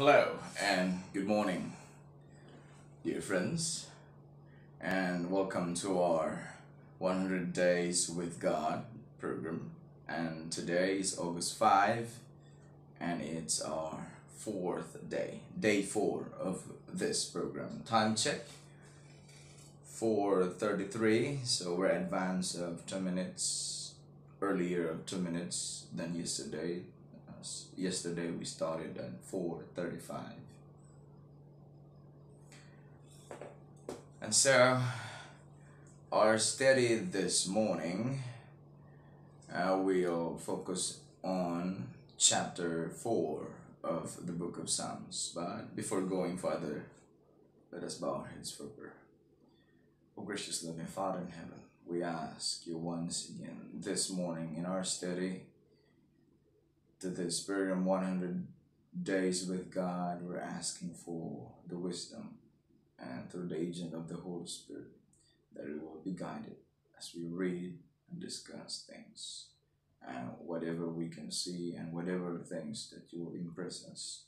Hello and good morning, dear friends, and welcome to our 100 Days with God program. And today is August 5, and it's our fourth day, day four of this program. Time check 4:33, so we're advanced of two minutes earlier of two minutes than yesterday. Yesterday we started at 4:35. And so, our study this morning uh, will focus on chapter 4 of the book of Psalms. But before going further, let us bow our heads for prayer. Oh, gracious loving Father in heaven, we ask you once again this morning in our study to this program 100 Days with God, we're asking for the wisdom and through the agent of the Holy Spirit that we will be guided as we read and discuss things and whatever we can see and whatever things that you will impress us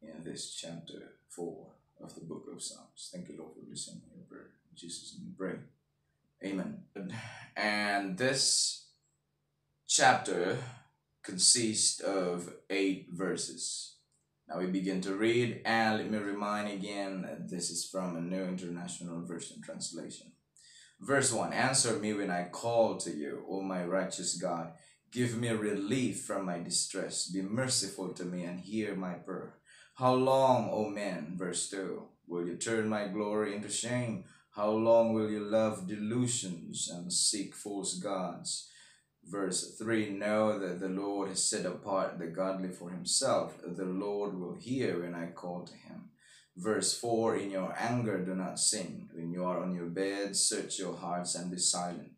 in this chapter 4 of the book of Psalms. Thank you, Lord, for listening to your prayer. Jesus' name we pray. Amen. And this chapter consists of eight verses. Now we begin to read, and let me remind again that this is from a New International Version translation. Verse 1 Answer me when I call to you, O my righteous God. Give me relief from my distress. Be merciful to me and hear my prayer. How long, O men? Verse 2 Will you turn my glory into shame? How long will you love delusions and seek false gods? Verse 3 Know that the Lord has set apart the godly for himself. The Lord will hear when I call to him. Verse 4 In your anger, do not sin. When you are on your bed, search your hearts and be silent.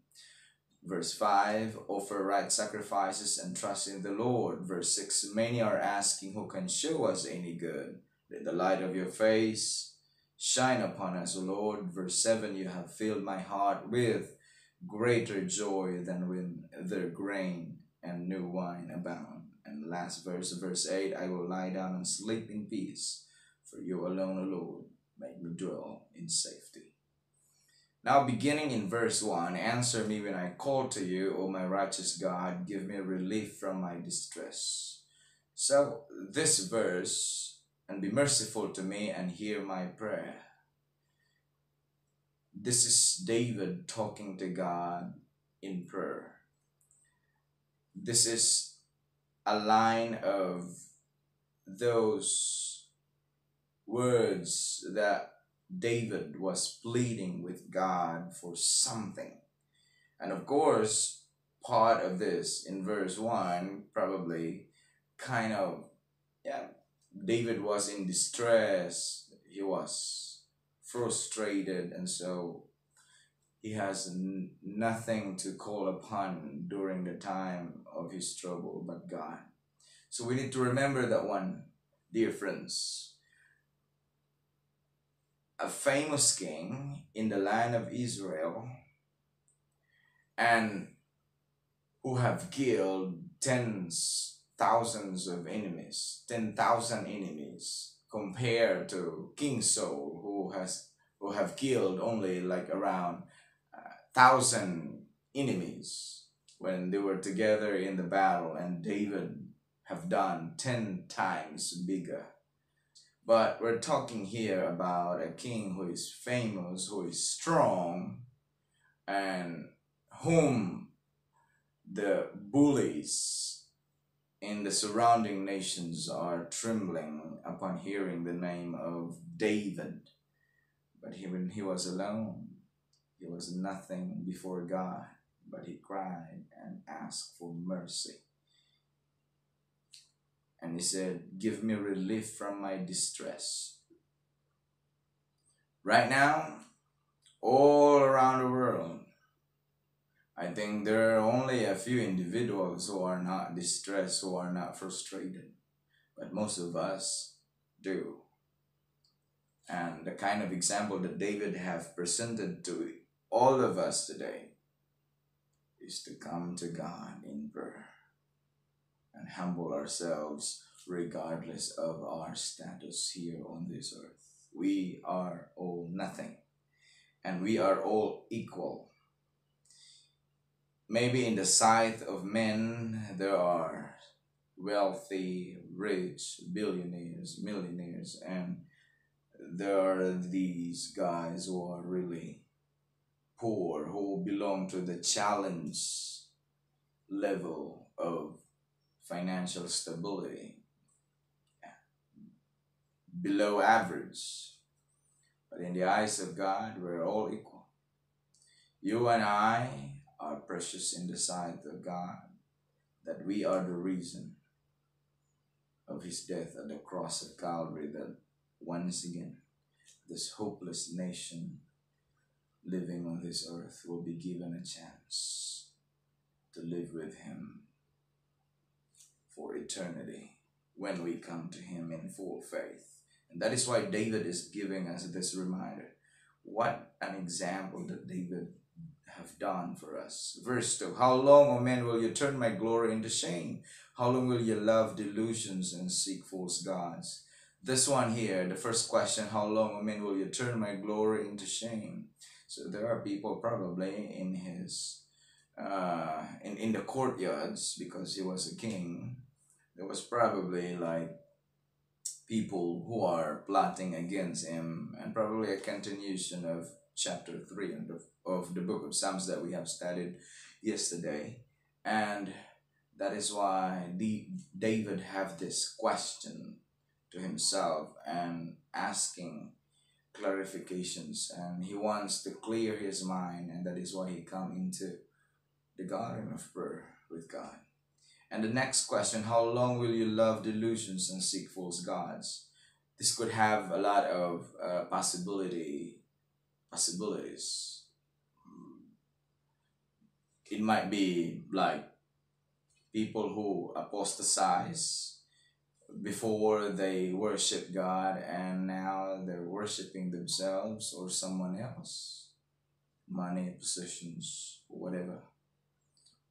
Verse 5 Offer right sacrifices and trust in the Lord. Verse 6 Many are asking who can show us any good. Let the light of your face shine upon us, O Lord. Verse 7 You have filled my heart with greater joy than when the grain and new wine abound. And last verse, verse 8 I will lie down and sleep in peace, for you alone, O Lord, make me dwell in safety. Now, beginning in verse 1 Answer me when I call to you, O my righteous God, give me relief from my distress. So, this verse, and be merciful to me and hear my prayer. This is David talking to God in prayer. This is a line of those words that David was pleading with God for something. And of course, part of this in verse 1 probably kind of, yeah, David was in distress. He was frustrated, and so he has n- nothing to call upon during the time of his trouble but God. So we need to remember that one, dear friends a famous king in the land of Israel and who have killed tens thousands of enemies, 10,000 enemies compared to King Saul who has who have killed only like around uh, 1000 enemies when they were together in the battle and David have done 10 times bigger. But we're talking here about a king who is famous, who is strong, and whom the bullies in the surrounding nations are trembling upon hearing the name of David. But he, when he was alone, he was nothing before God, but he cried and asked for mercy. And he said, Give me relief from my distress. Right now, all around the world, I think there are only a few individuals who are not distressed, who are not frustrated, but most of us do. And the kind of example that David have presented to all of us today is to come to God in prayer and humble ourselves regardless of our status here on this earth. We are all nothing, and we are all equal. Maybe in the sight of men, there are wealthy, rich, billionaires, millionaires, and there are these guys who are really poor, who belong to the challenge level of financial stability, below average. But in the eyes of God, we're all equal. You and I are precious in the sight of God, that we are the reason of his death at the cross of Calvary, that once again, this hopeless nation living on this earth will be given a chance to live with him for eternity when we come to him in full faith. And that is why David is giving us this reminder. What an example that David have done for us. Verse 2 How long, O men, will you turn my glory into shame? How long will you love delusions and seek false gods? This one here, the first question, How long, O men, will you turn my glory into shame? So there are people probably in his uh, in, in the courtyards because he was a king. There was probably like people who are plotting against him and probably a continuation of chapter 3 of, of the book of Psalms that we have studied yesterday. And that is why the, David have this question to himself and asking clarifications and he wants to clear his mind and that is why he come into the garden of prayer with God. And the next question, how long will you love delusions and seek false gods? This could have a lot of uh, possibility possibilities. Mm, it might be like people who apostatize before they worship God and now they're worshiping themselves or someone else, money, positions, whatever.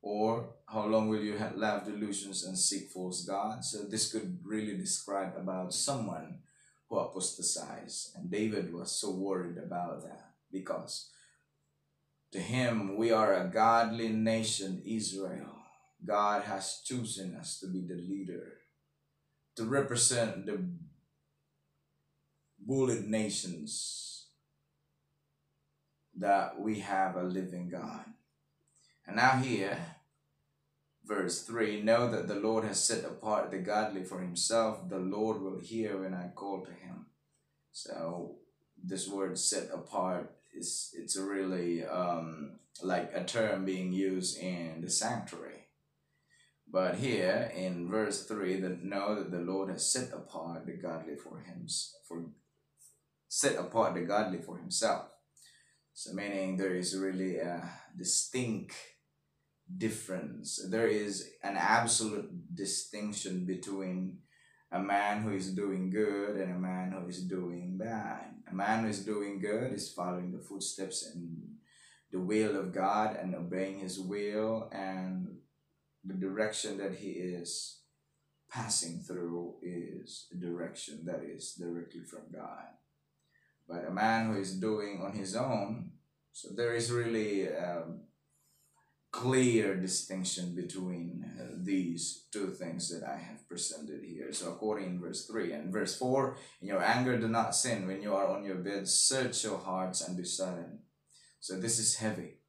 Or how long will you love delusions and seek false gods? So this could really describe about someone who apostatized. And David was so worried about that because to him we are a godly nation, Israel. God has chosen us to be the leader, to represent the bullied nations that we have a living God. And now here, verse 3 Know that the Lord has set apart the godly for himself. The Lord will hear when I call to him. So this word set apart is it's really um, like a term being used in the sanctuary. But here in verse 3, that know that the Lord has set apart the godly for him for set apart the godly for himself. So meaning there is really a distinct difference. There is an absolute distinction between a man who is doing good and a man who is doing bad. A man who is doing good is following the footsteps and the will of God and obeying his will and the direction that he is passing through is a direction that is directly from God. But a man who is doing on his own, so there is really um, clear distinction between uh, these two things that I have presented here. So according in verse 3 and verse 4, in your anger do not sin. When you are on your bed, search your hearts and be silent. So this is heavy.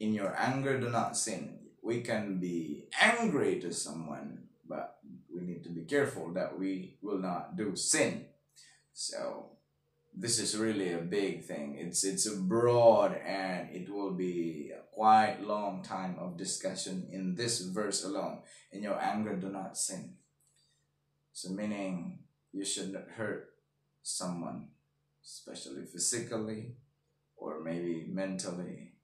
In your anger do not sin. We can be angry to someone, but we need to be careful that we will not do sin. So this is really a big thing. It's it's a broad and it will be a quite long time of discussion in this verse alone. In your anger, do not sin. So meaning you should not hurt someone, especially physically or maybe mentally.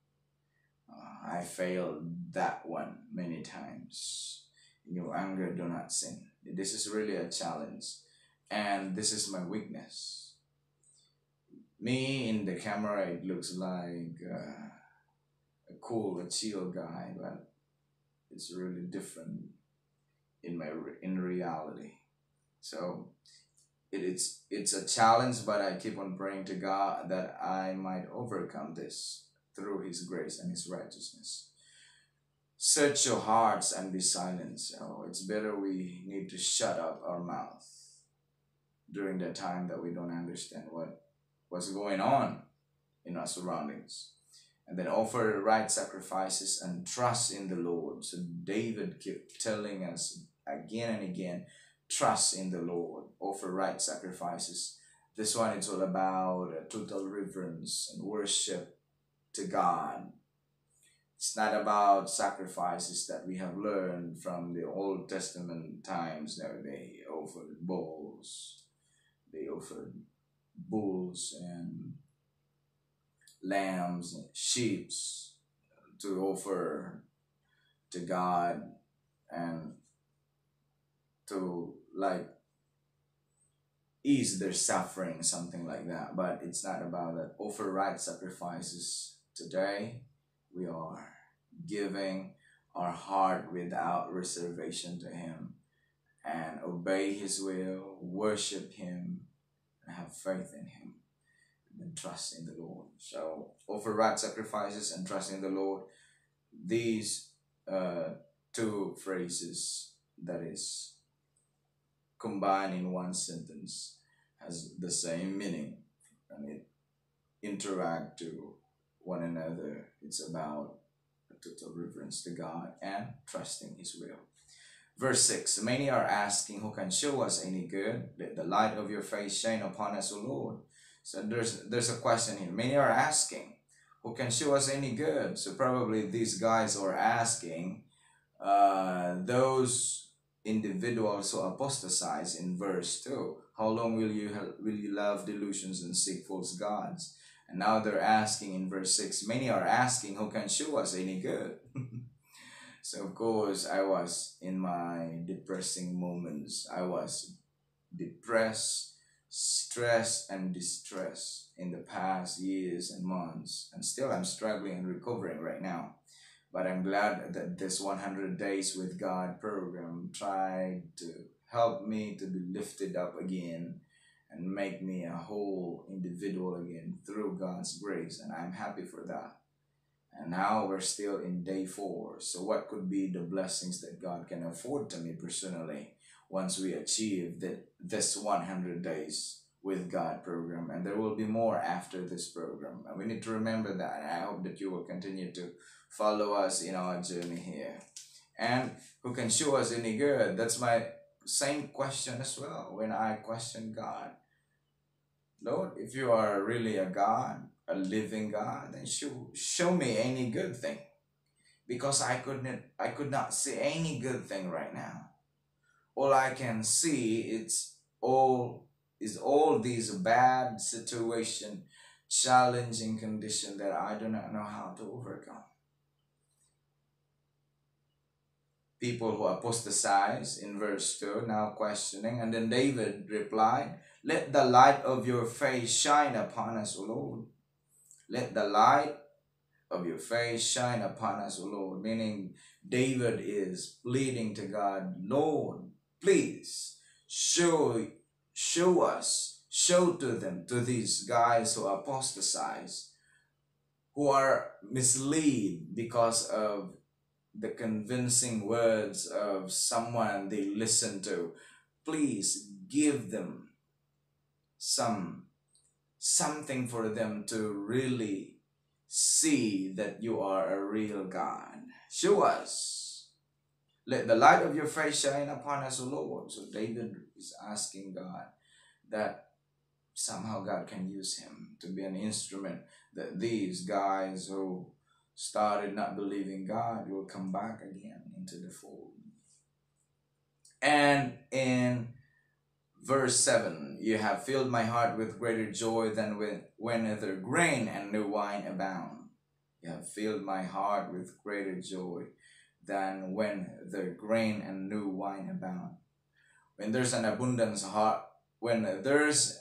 Uh, I failed that one many times. In your anger, do not sin. This is really a challenge, and this is my weakness me in the camera, it looks like uh, a cool, a chill guy, but it's really different in my in reality. So it, it's it's a challenge, but I keep on praying to God that I might overcome this through His grace and His righteousness. Search your hearts and be silent. So it's better we need to shut up our mouth during the time that we don't understand what what's going on in our surroundings. And then offer right sacrifices and trust in the Lord. So David kept telling us again and again, trust in the Lord, offer right sacrifices. This one is all about total reverence and worship to God. It's not about sacrifices that we have learned from the Old Testament times. No, they offered bulls, they offered bulls and lambs and sheep to offer to God and to like ease their suffering, something like that. But it's not about that. Offer right sacrifices today. We are giving our heart without reservation to Him and obey His will, worship Him, and have faith in Him and trust in the Lord. So offer right sacrifices and trust in the Lord. These uh, two phrases that is combined in one sentence has the same meaning and it interact to one another. It's about a total reverence to God and trusting His will. Verse 6 Many are asking, Who can show us any good? Let the light of your face shine upon us, O Lord. So there's there's a question here. Many are asking, Who can show us any good? So probably these guys are asking uh, those individuals who apostatize in verse 2 how long will you will you love delusions and seek false gods and now they're asking in verse 6 many are asking who can show us any good so of course i was in my depressing moments i was depressed stressed and distressed in the past years and months and still i'm struggling and recovering right now but I'm glad that this 100 Days with God program tried to help me to be lifted up again and make me a whole individual again through God's grace. And I'm happy for that. And now we're still in day four. So, what could be the blessings that God can afford to me personally once we achieve that this 100 days with God program? And there will be more after this program. And we need to remember that. And I hope that you will continue to follow us in our journey here. And who can show us any good? That's my same question as well when I question God. Lord, if you are really a God, a living God, then show, show me any good thing. Because I couldn't I could not see any good thing right now. All I can see it's all is all these bad situation, challenging condition that I do not know how to overcome. people who apostatize in verse 2, now questioning. And then David replied, Let the light of your face shine upon us, O Lord. Let the light of your face shine upon us, O Lord. Meaning, David is pleading to God, Lord, please show, show us, show to them, to these guys who apostatize, who are misled because of the convincing words of someone they listen to. Please give them some something for them to really see that you are a real God. Show us. Let the light of your face shine upon us, O Lord. So David is asking God that somehow God can use him to be an instrument that these guys who started not believing God will come back again into the fold. And in verse 7, you have filled my heart with greater joy than with when either grain and new wine abound. You have filled my heart with greater joy than when the grain and new wine abound. When there's an abundance heart, when there's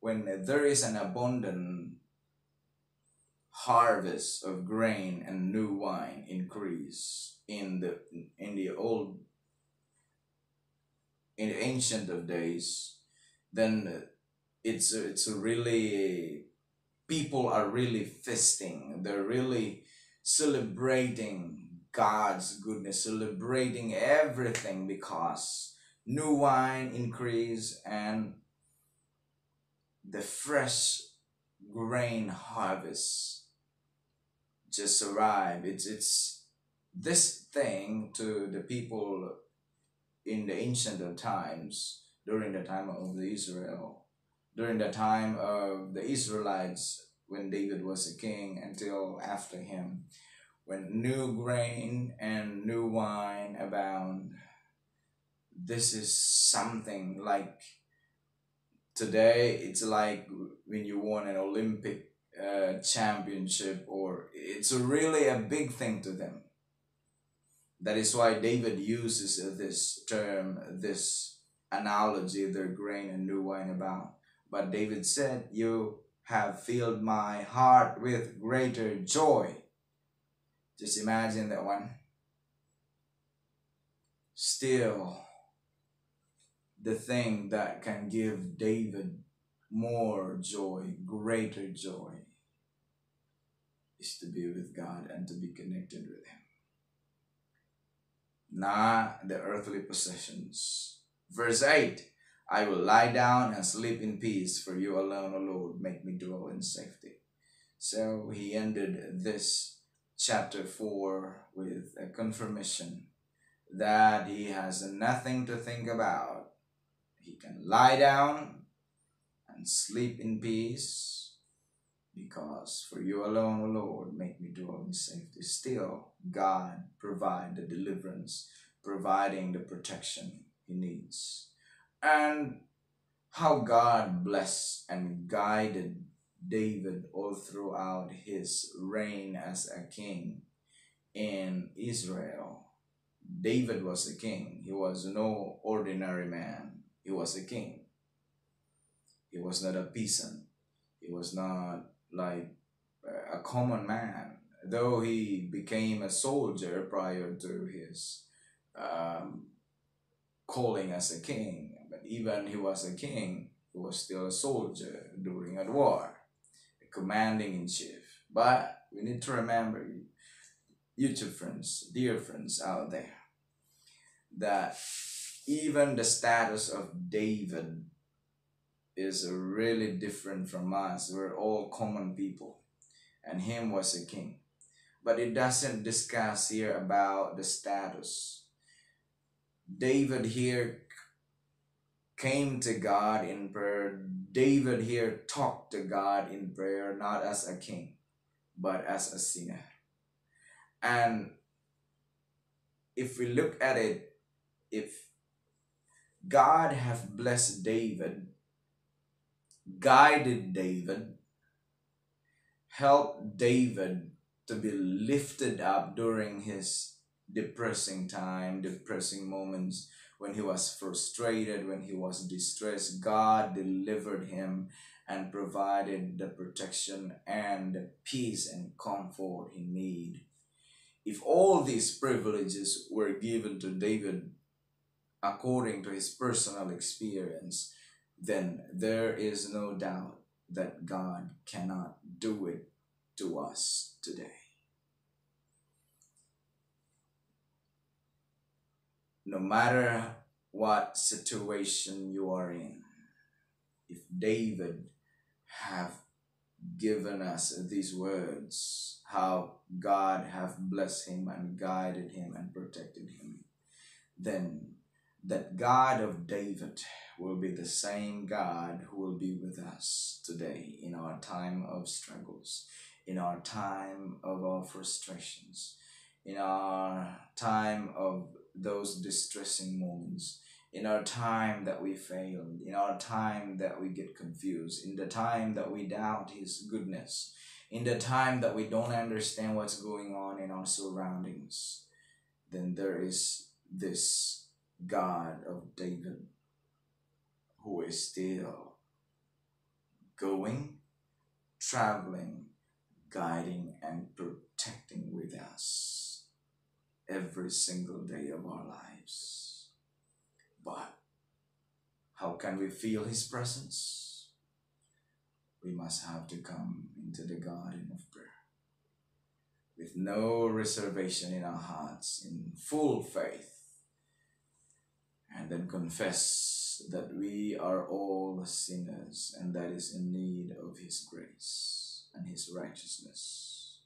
when there is an abundant harvest of grain and new wine increase in the in the old in the ancient of days, then it's it's really people are really feasting. They're really celebrating God's goodness, celebrating everything because new wine increase and the fresh grain harvest just arrived. It's it's this thing to the people in the ancient times during the time of the Israel, during the time of the Israelites when David was a king until after him, when new grain and new wine abound. This is something like today it's like when you won an Olympic uh, championship or it's really a big thing to them. That is why David uses this term, this analogy, their grain and new wine about. But David said, You have filled my heart with greater joy. Just imagine that one. Still, the thing that can give David more joy, greater joy, is to be with God and to be connected with Him. Not the earthly possessions. Verse 8 I will lie down and sleep in peace, for you alone, O Lord, make me dwell in safety. So he ended this chapter 4 with a confirmation that he has nothing to think about he can lie down and sleep in peace because for you alone, O Lord, make me dwell in safety. Still, God provide the deliverance, providing the protection he needs. And how God blessed and guided David all throughout his reign as a king in Israel. David was a king. He was no ordinary man. He was a king. He was not a peasant. He was not like a common man, though he became a soldier prior to his um, calling as a king. But even he was a king, he was still a soldier during a war, a commanding in chief. But we need to remember, YouTube friends, dear friends out there, that even the status of David is really different from us. We're all common people, and him was a king. But it doesn't discuss here about the status. David here came to God in prayer. David here talked to God in prayer, not as a king, but as a sinner. And if we look at it, if God have blessed David, guided David, helped David to be lifted up during his depressing time, depressing moments when he was frustrated, when he was distressed. God delivered him and provided the protection and the peace and comfort he needed. If all these privileges were given to David according to his personal experience, then there is no doubt that God cannot do it to us today. No matter what situation you are in, if David have given us these words, how God have blessed him and guided him and protected him, then that God of David will be the same God who will be with us today in our time of struggles, in our time of our frustrations, in our time of those distressing moments, in our time that we fail, in our time that we get confused, in the time that we doubt His goodness, in the time that we don't understand what's going on in our surroundings, then there is this God of David, who is still going, traveling, guiding, and protecting with us every single day of our lives. But How can we feel His presence? We must have to come into the garden of prayer with no reservation in our hearts, in full faith, and then confess that we are all sinners and that is in need of His grace and His righteousness.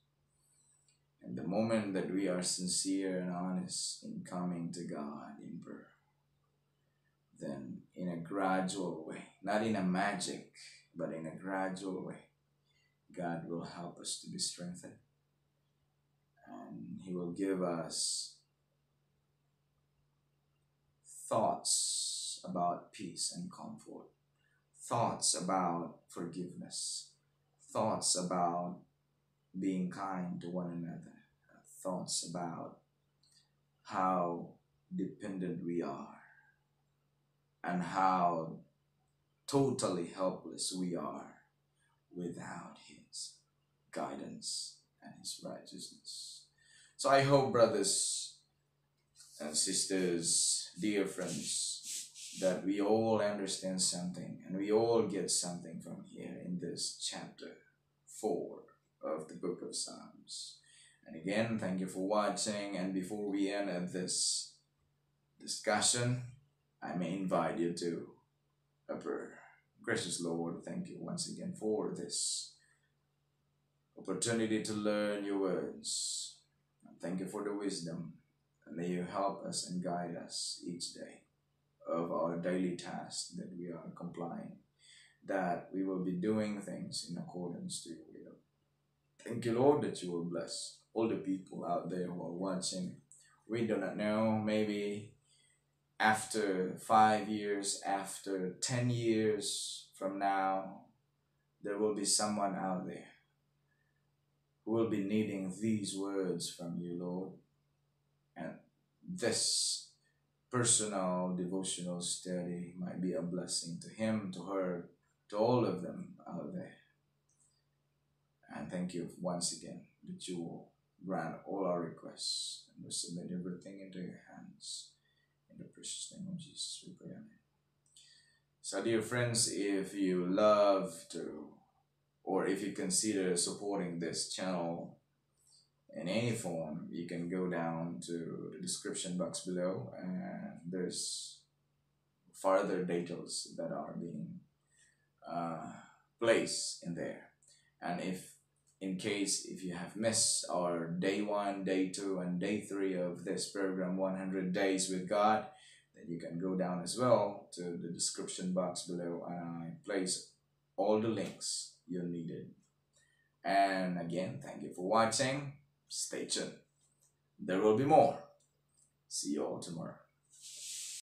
And the moment that we are sincere and honest in coming to God in prayer, then in a gradual way, not in a magic, but in a gradual way, God will help us to be strengthened and He will give us thoughts about peace and comfort, thoughts about forgiveness, thoughts about being kind to one another, thoughts about how dependent we are and how totally helpless we are without His guidance and His righteousness. So I hope, brothers and sisters, dear friends, that we all understand something and we all get something from here in this chapter 4 of the book of Psalms. And again, thank you for watching. And before we end this discussion, I may invite you to a prayer. Gracious Lord, thank you once again for this opportunity to learn your words. And Thank you for the wisdom. And may you help us and guide us each day of our daily tasks that we are complying, that we will be doing things in accordance to your will. Thank you, Lord, that you will bless all the people out there who are watching. We do not know, maybe after five years, after 10 years from now, there will be someone out there who will be needing these words from you, Lord. And this personal devotional study might be a blessing to him, to her, to all of them out there. And thank you once again that you will grant all our requests and we submit everything into your hands. In the precious name of Jesus, we pray. Amen. So, dear friends, if you love to or if you consider supporting this channel in any form, you can go down to the description box below and there's further details that are being uh, placed in there. And if in case if you have missed our day one, day two, and day three of this program, 100 Days with God, then you can go down as well to the description box below and I place all the links you needed. And again, thank you for watching. Stay tuned. There will be more. See you all tomorrow.